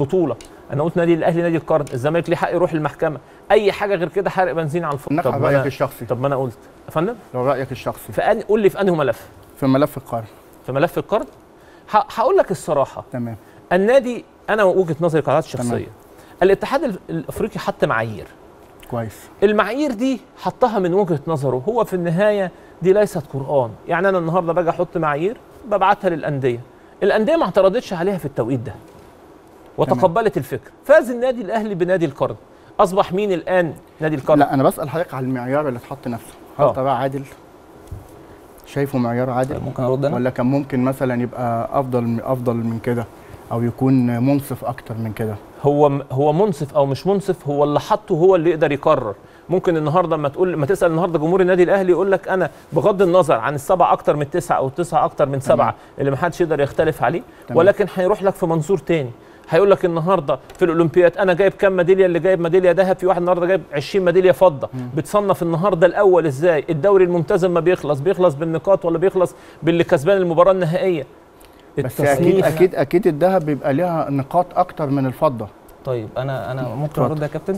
بطولة. أنا قلت نادي الأهلي نادي القرن. الزمالك ليه حق يروح المحكمة؟ أي حاجة غير كده حرق بنزين على الفاضي. نقل ما رايك أنا- الشخصي. طب ما أنا قلت. يا فندم؟ لو رأيك الشخصي. فأن قول لي في أنهي ملف؟ في ملف القرن. في ملف القرن؟ ه- هقول لك الصراحة. تمام. النادي أنا وجهة نظري تمام. شخصية. الاتحاد الف- الأفريقي حط معايير. كويس. المعايير دي حطها من وجهة نظره. هو في النهاية دي ليست قرآن. يعني أنا النهارده باجي أحط معايير ببعتها للأندية. الأندية ما اعترضتش عليها في التوقيت ده. وتقبلت الفكر. فاز النادي الأهلي بنادي القرن. أصبح مين الآن نادي القرن؟ لا أنا بسأل حضرتك على المعيار اللي اتحط نفسه. هل آه. تراه عادل؟ شايفه معيار عادل؟ ممكن أرد أنا؟ ولا كان ممكن مثلا يبقى أفضل أفضل من كده؟ أو يكون منصف أكتر من كده؟ هو هو منصف أو مش منصف هو اللي حطه هو اللي يقدر يقرر. ممكن النهارده ما تقول ما تسأل النهارده جمهور النادي الأهلي يقول لك أنا بغض النظر عن السبعة أكتر من تسعه أو التسعة أكتر من سبعة اللي ما حدش يقدر يختلف عليه تمام. ولكن هيروح لك في منظور تاني. هيقول لك النهارده في الأولمبياد أنا جايب كام ميدالية؟ اللي جايب ميدالية ذهب في واحد النهارده جايب 20 ميدالية فضة. بتصنف النهارده الأول إزاي؟ الدوري الممتاز ما بيخلص بيخلص بالنقاط ولا بيخلص باللي كسبان المباراة النهائية؟ بس أكيد أكيد أكيد الذهب بيبقى ليها نقاط أكتر من الفضة. طيب أنا أنا ممكن. أرد يا كابتن؟